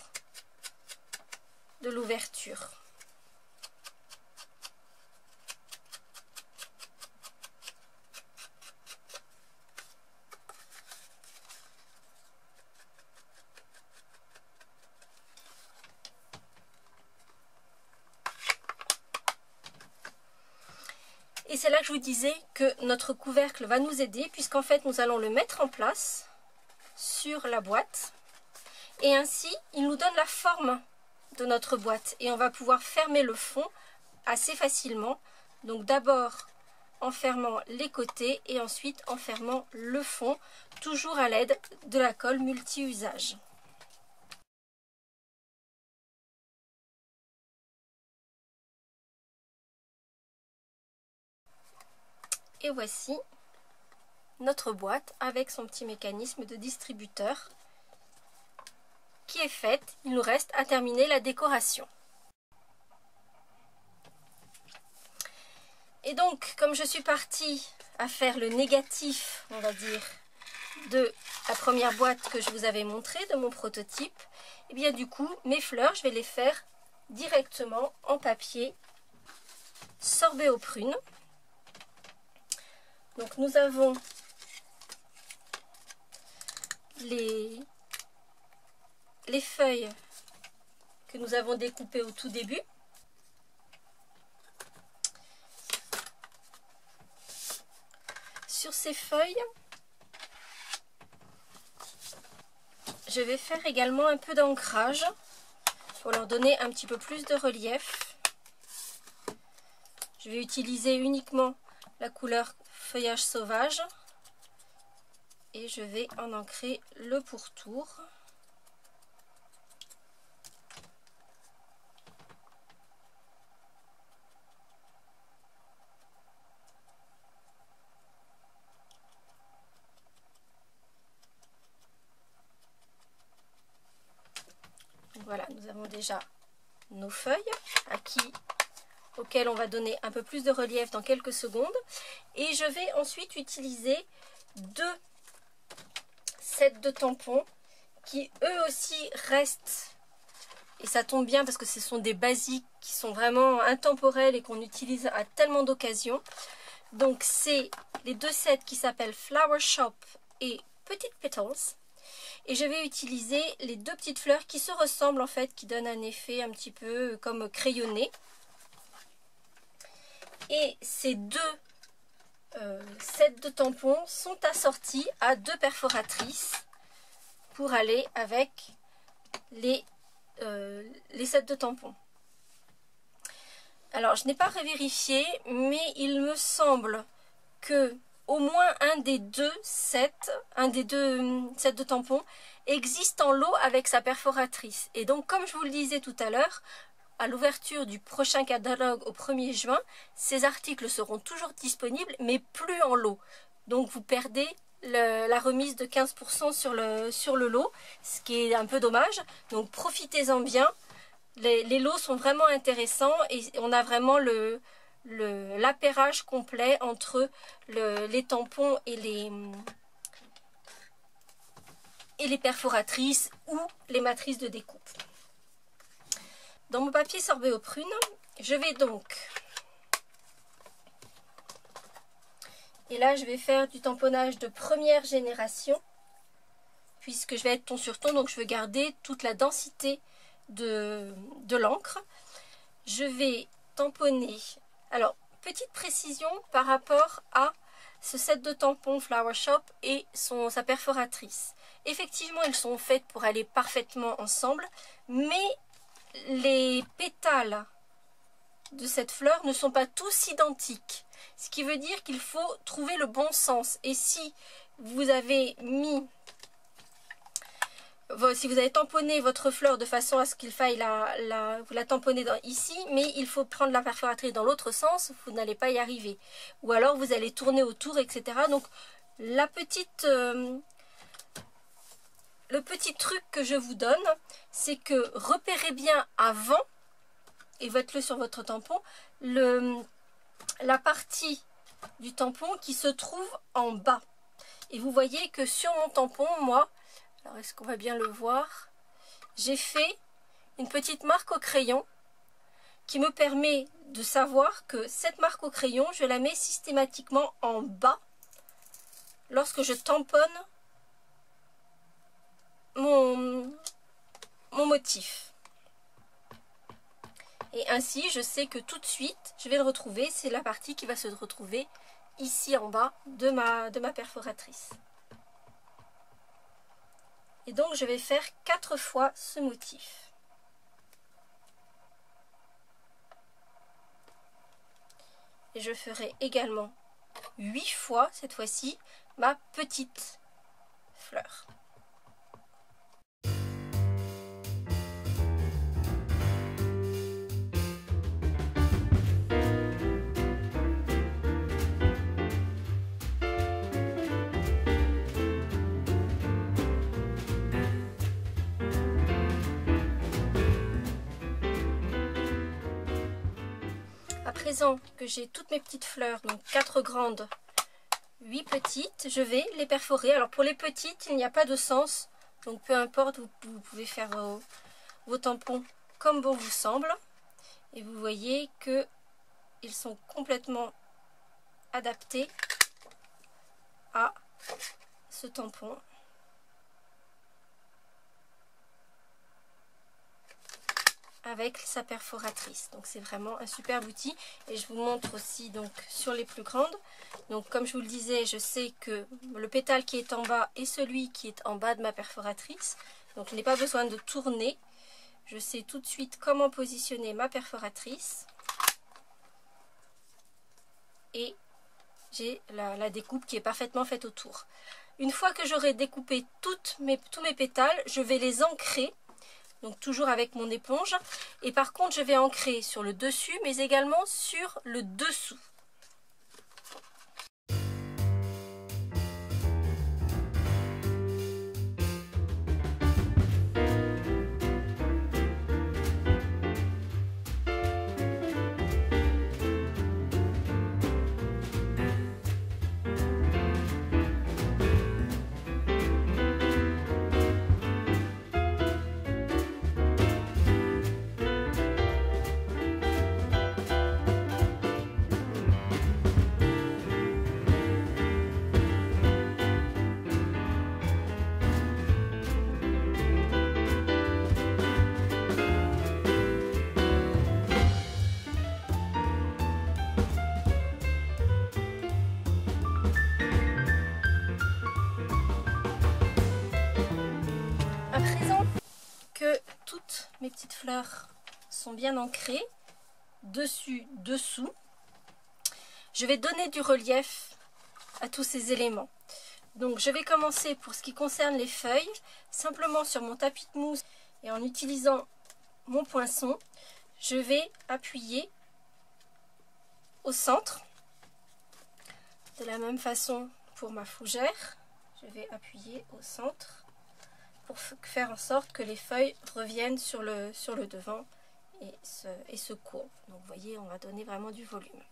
de l'ouverture. Disais que notre couvercle va nous aider puisqu'en fait nous allons le mettre en place sur la boîte. Et ainsi, il nous donne la forme de notre boîte. Et on va pouvoir fermer le fond assez facilement. Donc d'abord en fermant les côtés et ensuite en fermant le fond, toujours à l'aide de la colle multi-usage. Et voici notre boîte avec son petit mécanisme de distributeur qui est faite. Il nous reste à terminer la décoration. Et donc, comme je suis partie à faire le négatif, on va dire, de la première boîte que je vous avais montrée, de mon prototype, et eh bien du coup, mes fleurs, je vais les faire directement en papier sorbet aux prunes. Donc nous avons les, les feuilles que nous avons découpées au tout début. Sur ces feuilles, je vais faire également un peu d'ancrage pour leur donner un petit peu plus de relief. Je vais utiliser uniquement la couleur feuillage sauvage et je vais en ancrer le pourtour. Voilà, nous avons déjà nos feuilles à qui auquel on va donner un peu plus de relief dans quelques secondes. Et je vais ensuite utiliser deux sets de tampons qui eux aussi restent Et ça tombe bien parce que ce sont des basiques qui sont vraiment intemporels et qu'on utilise à tellement d'occasions. Donc c'est les deux sets qui s'appellent Flower Shop et Petite Petals. Et je vais utiliser les deux petites fleurs qui se ressemblent en fait, qui donnent un effet un petit peu comme crayonné. Et ces deux euh, sets de tampons sont assortis à deux perforatrices pour aller avec les, euh, les sets de tampons. Alors, je n'ai pas revérifié, mais il me semble que au moins un des deux sets, un des deux hum, sets de tampons existe en lot avec sa perforatrice. Et donc, comme je vous le disais tout à l'heure, à l'ouverture du prochain catalogue au 1er juin, ces articles seront toujours disponibles, mais plus en lot. Donc, vous perdez la remise de 15% sur le, sur le lot, ce qui est un peu dommage. Donc, profitez-en bien. Les, lots sont vraiment intéressants et on a vraiment le, complet entre les tampons et les, et les perforatrices ou les matrices de découpe. Dans mon papier sorbet aux prunes, je vais donc... Et là, je vais faire du tamponnage de première génération, puisque je vais être ton sur ton, donc je veux garder toute la densité de, l'encre. Je vais tamponner alors, petite précision par rapport à ce set de tampons Flower Shop et son, sa perforatrice. Effectivement, ils sont faits pour aller parfaitement ensemble, mais les pétales de cette fleur ne sont pas tous identiques. Ce qui veut dire qu'il faut trouver le bon sens. Et si vous avez mis si vous avez tamponné votre fleur de façon à ce qu'il faille la, vous la tamponner ici, mais il faut prendre la perforatrice dans l'autre sens, vous n'allez pas y arriver. Ou alors vous allez tourner autour, etc. Donc la petite, euh, le petit truc que je vous donne, c'est que repérez bien avant, et faites-le sur votre tampon, la partie du tampon qui se trouve en bas. Et vous voyez que sur mon tampon, moi, alors, est-ce qu'on va bien le voir J'ai fait une petite marque au crayon qui me permet de savoir que cette marque au crayon, je la mets systématiquement en bas lorsque je tamponne mon, motif. Et ainsi, je sais que tout de suite, je vais le retrouver. C'est la partie qui va se retrouver ici en bas de ma, de ma perforatrice. Et donc je vais faire quatre fois ce motif. Et je ferai également huit fois cette fois-ci ma petite fleur. Que j'ai toutes mes petites fleurs, donc 4 grandes, 8 petites, je vais les perforer. Alors pour les petites, il n'y a pas de sens, donc peu importe, vous, pouvez faire vos, tampons comme bon vous semble. Et vous voyez que ils sont complètement adaptés à ce tampon. Avec sa perforatrice. Donc c'est vraiment un super outil et je vous montre aussi donc sur les plus grandes. Donc comme je vous le disais, je sais que le pétale qui est en bas est celui qui est en bas de ma perforatrice. Donc je n'ai pas besoin de tourner. Je sais tout de suite comment positionner ma perforatrice. Et j'ai la, découpe qui est parfaitement faite autour. Une fois que j'aurai découpé tous mes pétales, je vais les ancrer donc toujours avec mon éponge. Et par contre, je vais ancrer sur le dessus, mais également sur le dessous. Sont bien ancrées, dessus, dessous, je vais donner du relief à tous ces éléments. Donc je vais commencer pour ce qui concerne les feuilles, simplement sur mon tapis de mousse et en utilisant mon poinçon, je vais appuyer au centre. De la même façon pour ma fougère, je vais appuyer au centre pour faire en sorte que les feuilles reviennent sur le, sur le devant et se, et se courbent. Donc vous voyez, on va donner vraiment du volume.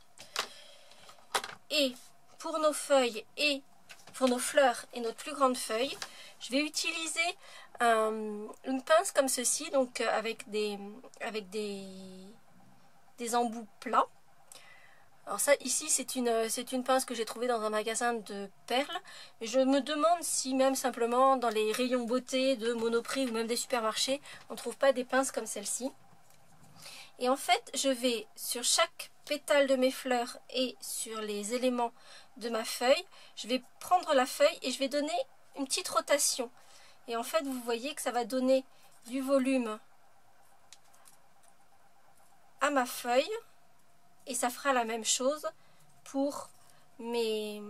Et pour nos feuilles et pour nos fleurs et notre plus grande feuille, je vais utiliser une pince comme ceci, donc euh, avec des, avec des, des embouts plats. Alors ça, ici, c'est une, pince que j'ai trouvée dans un magasin de perles. Et je me demande si même simplement dans les rayons beauté de Monoprix ou même des supermarchés, on ne trouve pas des pinces comme celle-ci. Et en fait, je vais sur chaque pétale de mes fleurs et sur les éléments de ma feuille, je vais prendre la feuille et je vais donner une petite rotation. Et en fait, vous voyez que ça va donner du volume à ma feuille. Et ça fera la même chose pour, les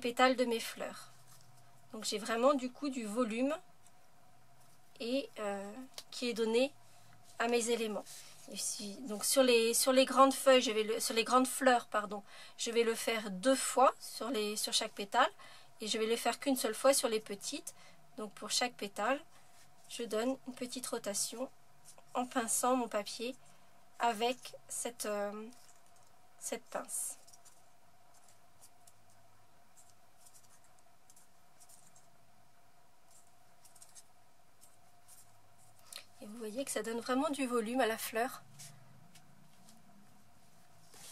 pétales de mes fleurs. Donc j'ai vraiment du coup du volume et euh, qui est donné à mes éléments. Donc sur les, sur les grandes feuilles, je sur les grandes fleurs, pardon, je vais le faire deux fois sur, les, sur chaque pétale et je vais le faire qu'une seule fois sur les petites. Donc pour chaque pétale, je donne une petite rotation en pinçant mon papier avec cette, euh, cette pince. Et vous voyez que ça donne vraiment du volume à la fleur.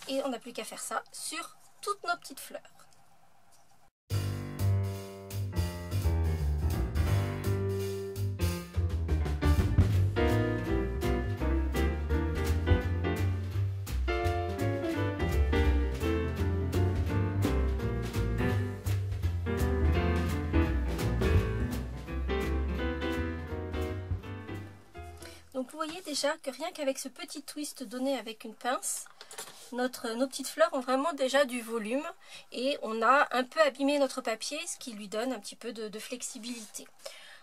Et on n'a plus qu'à faire ça sur toutes nos petites fleurs. Donc vous voyez déjà que rien qu'avec ce petit twist donné avec une pince, nos petites fleurs ont vraiment déjà du volume et on a un peu abîmé notre papier, ce qui lui donne un petit peu de, de flexibilité.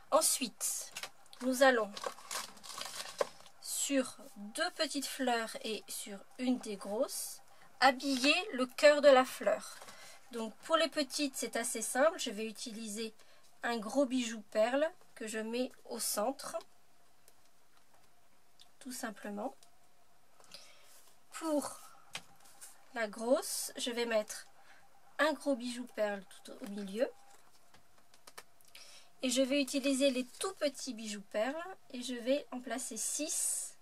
Ensuite, nous allons sur deux petites fleurs et sur une des grosses, habiller le cœur de la fleur. Donc pour les petites, c'est assez simple. Je vais utiliser un gros bijou perle que je mets au centre simplement. Pour la grosse, je vais mettre un gros bijou perle tout au milieu. Et je vais utiliser les tout petits bijoux perles et je vais en placer 6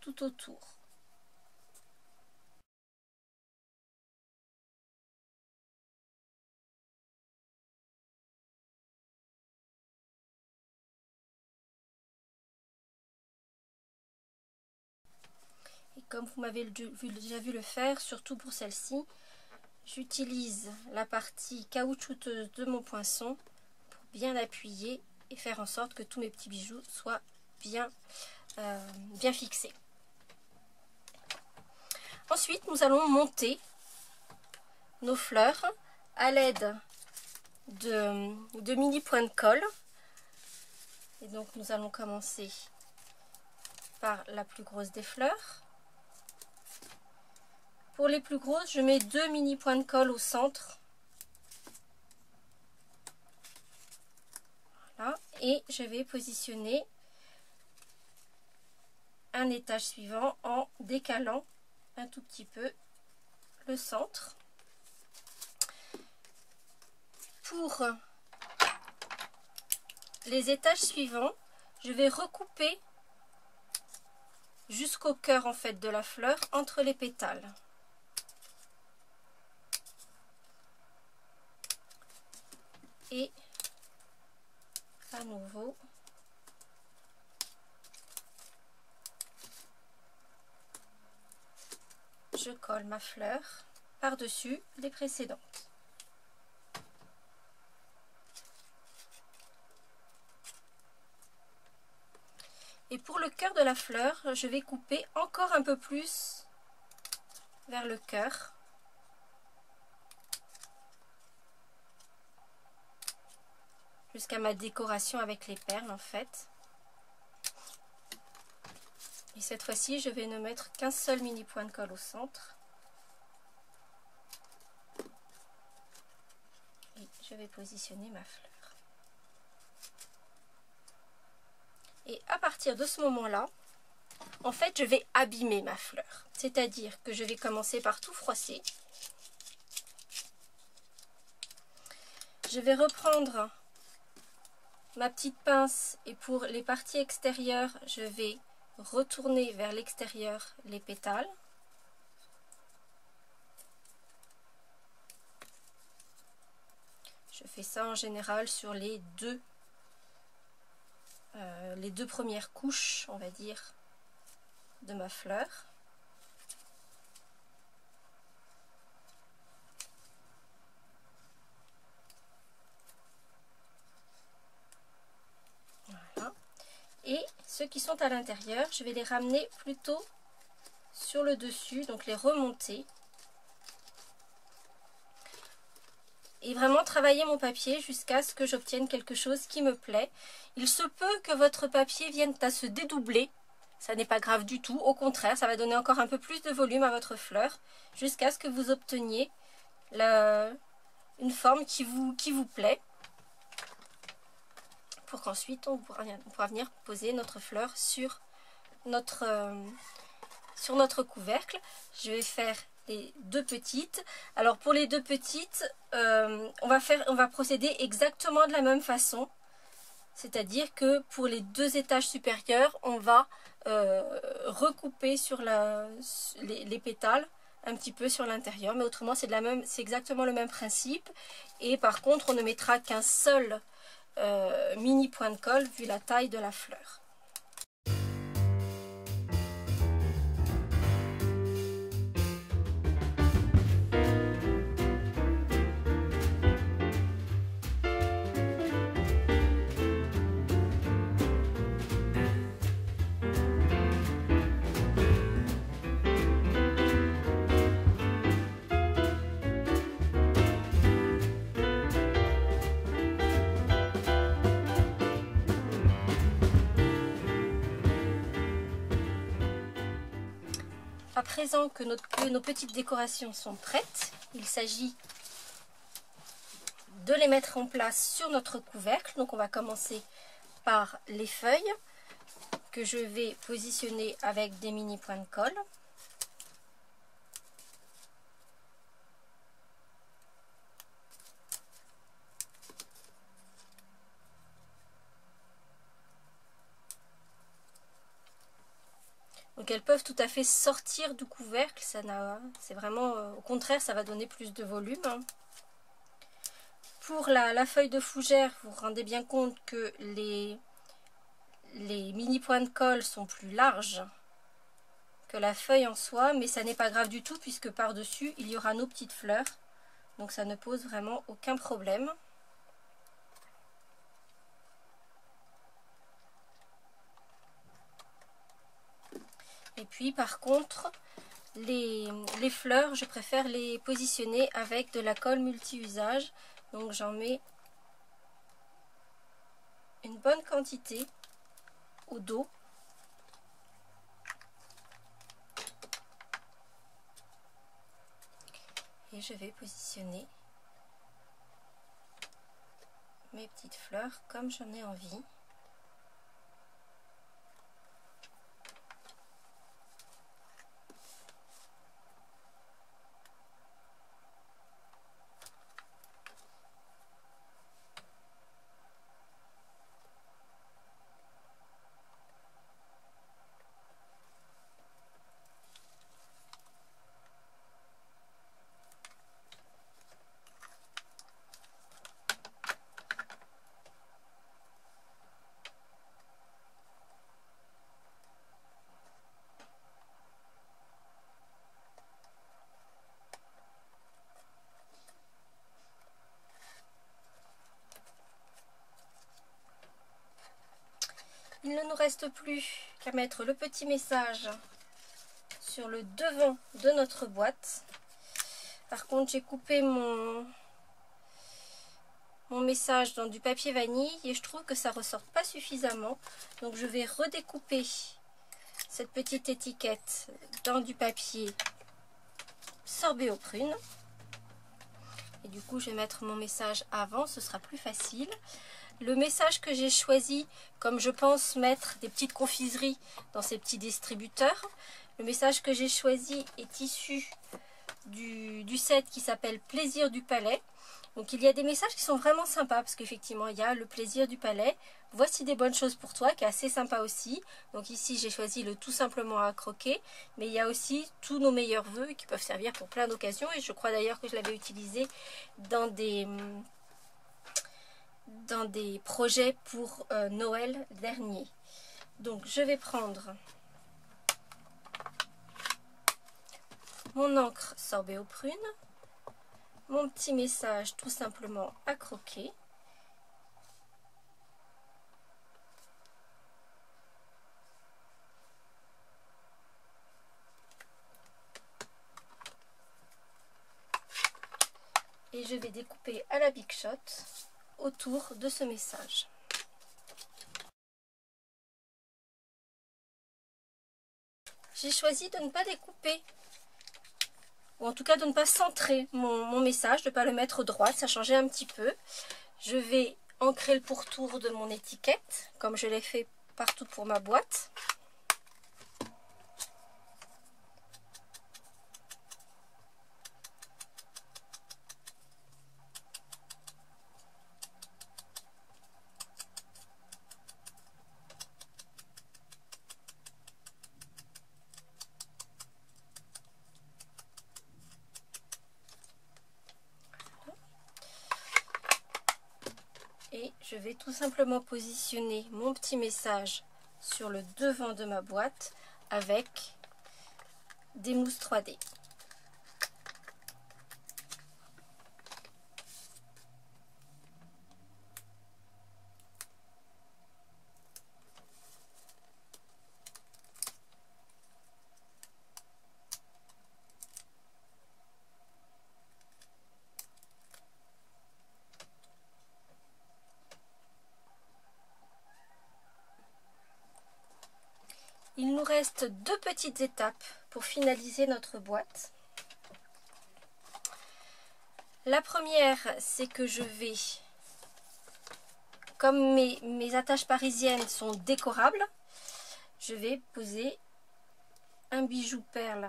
tout autour. Comme vous m'avez déjà vu le faire, surtout pour celle-ci, j'utilise la partie caoutchouteuse de mon poinçon pour bien appuyer et faire en sorte que tous mes petits bijoux soient bien, euh, bien fixés. Ensuite, nous allons monter nos fleurs à l'aide de, de mini points de colle. Et donc, nous allons commencer par la plus grosse des fleurs. Pour les plus grosses, je mets deux mini points de colle au centre. Et je vais positionner un étage suivant en décalant un tout petit peu le centre. Pour les étages suivants, je vais recouper jusqu'au cœur en fait de la fleur entre les pétales. Et à nouveau je colle ma fleur par-dessus les précédentes. Et pour le cœur de la fleur, je vais couper encore un peu plus vers le cœur. Jusqu'à ma décoration avec les perles en fait. Et cette fois-ci, je vais ne mettre qu'un seul mini point de colle au centre. Et je vais positionner ma fleur. Et à partir de ce moment-là, en fait, je vais abîmer ma fleur. C'est-à-dire que je vais commencer par tout froisser. Je vais reprendre ma petite pince et pour les parties extérieures, je vais retourner vers l'extérieur les pétales. Je fais ça en général sur les deux, euh, les deux premières couches, on va dire, de ma fleur. Et ceux qui sont à l'intérieur, je vais les ramener plutôt sur le dessus, donc les remonter. Et vraiment travailler mon papier jusqu'à ce que j'obtienne quelque chose qui me plaît. Il se peut que votre papier vienne à se dédoubler. Ça n'est pas grave du tout. Au contraire, ça va donner encore un peu plus de volume à votre fleur. Jusqu'à ce que vous obteniez une forme qui vous, plaît pour qu'ensuite on, pourra, venir poser notre fleur sur notre, euh, sur notre couvercle. Je vais faire les deux petites. Alors pour les deux petites, euh, on, va faire, on va procéder exactement de la même façon. C'est-à-dire que pour les deux étages supérieurs, on va euh, recouper sur les, les pétales un petit peu sur l'intérieur. Mais autrement, c'est exactement le même principe. Et par contre, on ne mettra qu'un seul mini point de colle vu la taille de la fleur. Présent que, nos petites décorations sont prêtes, il s'agit de les mettre en place sur notre couvercle. Donc on va commencer par les feuilles que je vais positionner avec des mini points de colle. Donc elles peuvent tout à fait sortir du couvercle. C'est vraiment, euh, au contraire, ça va donner plus de volume. Pour la, feuille de fougère, vous vous rendez bien compte que les, les mini points de colle sont plus larges que la feuille en soi. Mais ça n'est pas grave du tout puisque par-dessus, il y aura nos petites fleurs. Donc ça ne pose vraiment aucun problème. Et puis par contre, les, fleurs, je préfère les positionner avec de la colle multi-usage. Donc j'en mets une bonne quantité au dos. Et je vais positionner mes petites fleurs comme j'en ai envie. Il ne nous plus qu'à mettre le petit message sur le devant de notre boîte. Par contre, j'ai coupé mon, mon message dans du papier vanille et je trouve que ça ressort pas suffisamment. Donc, je vais redécouper cette petite étiquette dans du papier sorbet aux prunes. Et du coup, je vais mettre mon message avant, ce sera plus facile. Le message que j'ai choisi, comme je pense mettre des petites confiseries dans ces petits distributeurs, le message que j'ai choisi est issu du, du set qui s'appelle Plaisir du Palais. Donc il y a des messages qui sont vraiment sympas parce qu'effectivement il y a le plaisir du palais. Voici des bonnes choses pour toi qui est assez sympa aussi. Donc ici j'ai choisi le tout simplement à croquer. Mais il y a aussi tous nos meilleurs voeux qui peuvent servir pour plein d'occasions. Et je crois d'ailleurs que je l'avais utilisé dans des, dans des projets pour euh, Noël dernier. Donc je vais prendre mon encre sorbet aux prunes mon petit message tout simplement à croquer. Et je vais découper à la Big Shot autour de ce message. J'ai choisi de ne pas découper ou en tout cas de ne pas centrer mon, message, de ne pas le mettre droit, ça changeait un petit peu. Je vais ancrer le pourtour de mon étiquette, comme je l'ai fait partout pour ma boîte. je vais tout simplement positionner mon petit message sur le devant de ma boîte avec des mousses 3D. Il nous reste deux petites étapes pour finaliser notre boîte. La première, c'est que je vais, comme mes, mes, attaches parisiennes sont décorables, je vais poser un bijou perle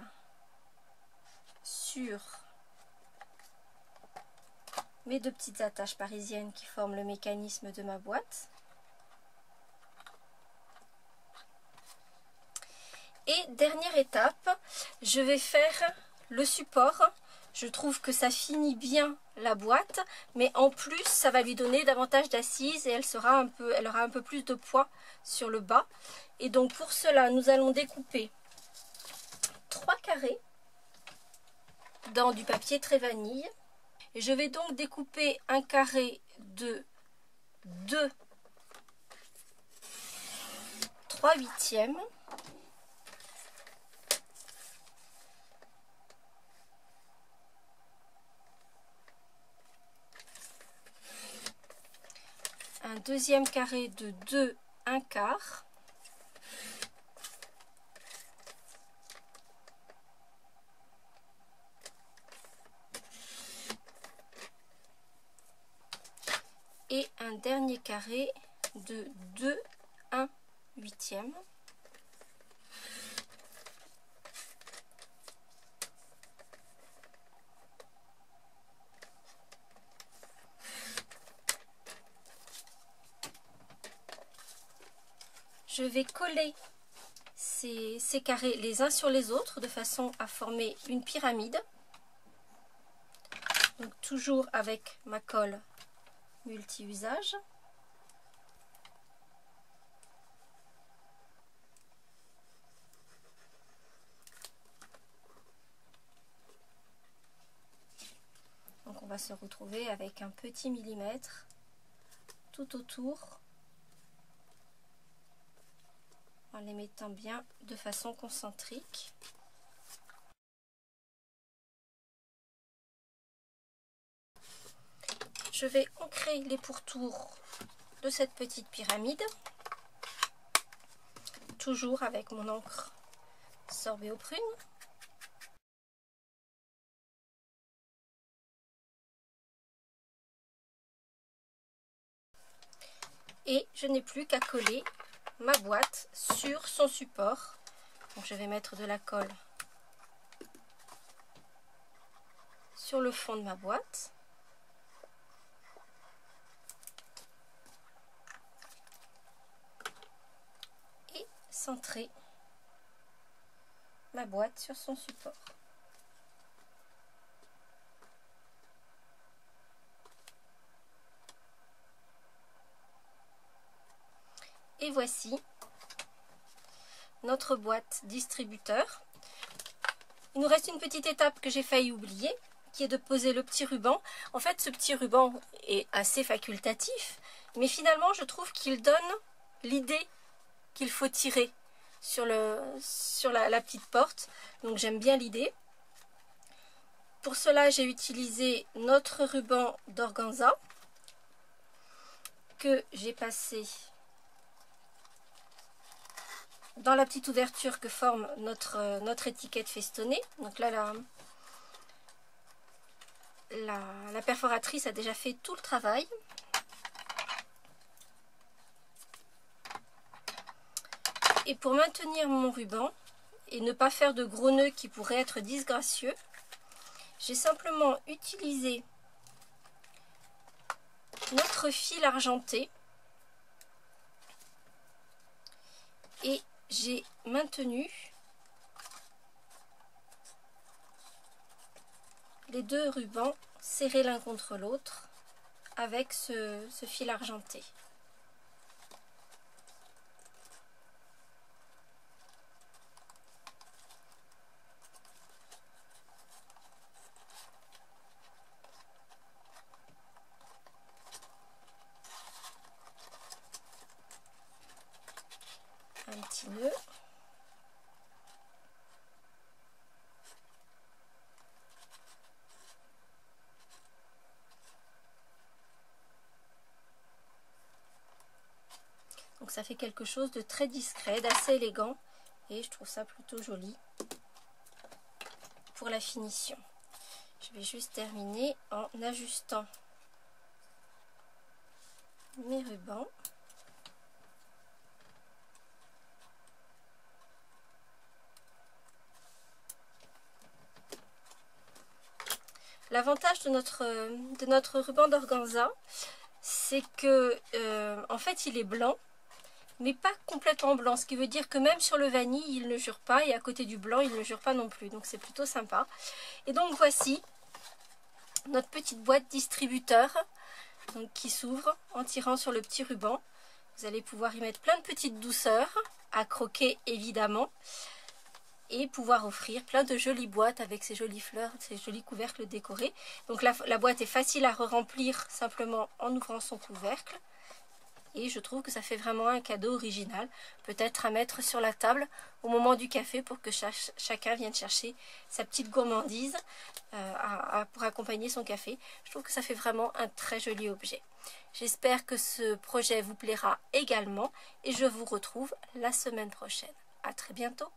sur mes deux petites attaches parisiennes qui forment le mécanisme de ma boîte. Et dernière étape, je vais faire le support. Je trouve que ça finit bien la boîte, mais en plus, ça va lui donner davantage d'assises et elle, aura un peu plus de poids sur le bas. Et donc pour cela, nous allons découper trois carrés dans du papier très vanille. Et je vais donc découper un carré de 2 3 huitièmes. Un deuxième carré de 2 un quart. Et un dernier carré de 2 1 huitième. Je vais coller ces, carrés les uns sur les autres de façon à former une pyramide. Donc toujours avec ma colle multi-usage. Donc on va se retrouver avec un petit millimètre tout autour en les mettant bien de façon concentrique. Je vais ancrer les pourtours de cette petite pyramide, toujours avec mon encre sorbet aux prunes. Et je n'ai plus qu'à coller ma boîte sur son support. Donc je vais mettre de la colle sur le fond de ma boîte. Et centrer ma boîte sur son support. Et voici notre boîte distributeur. Il nous reste une petite étape que j'ai failli oublier, qui est de poser le petit ruban. En fait, ce petit ruban est assez facultatif, mais finalement, je trouve qu'il donne l'idée qu'il faut tirer sur, la petite porte. Donc, j'aime bien l'idée. Pour cela, j'ai utilisé notre ruban d'organza que j'ai passé dans la petite ouverture que forme notre, euh, notre étiquette festonnée. Donc là, la, la, la perforatrice a déjà fait tout le travail. Et pour maintenir mon ruban et ne pas faire de gros nœuds qui pourraient être disgracieux, j'ai simplement utilisé notre fil argenté et j'ai maintenu les deux rubans serrés l'un contre l'autre avec ce, fil argenté. un petit nœud. Donc ça fait quelque chose de très discret, d'assez élégant et je trouve ça plutôt joli pour la finition. Je vais juste terminer en ajustant mes rubans. L'avantage de notre, de notre ruban d'organza, c'est que euh, en fait il est blanc, mais pas complètement blanc, ce qui veut dire que même sur le vanille il ne jure pas, et à côté du blanc il ne jure pas non plus, donc c'est plutôt sympa. Et donc voici notre petite boîte distributeur donc, qui s'ouvre en tirant sur le petit ruban. Vous allez pouvoir y mettre plein de petites douceurs, à croquer évidemment et pouvoir offrir plein de jolies boîtes avec ces jolies fleurs, ces jolis couvercles décorés. Donc la, la boîte est facile à re-remplir simplement en ouvrant son couvercle. Et je trouve que ça fait vraiment un cadeau original, peut-être à mettre sur la table au moment du café pour que chacun vienne chercher sa petite gourmandise euh, pour accompagner son café. Je trouve que ça fait vraiment un très joli objet. J'espère que ce projet vous plaira également et je vous retrouve la semaine prochaine. À très bientôt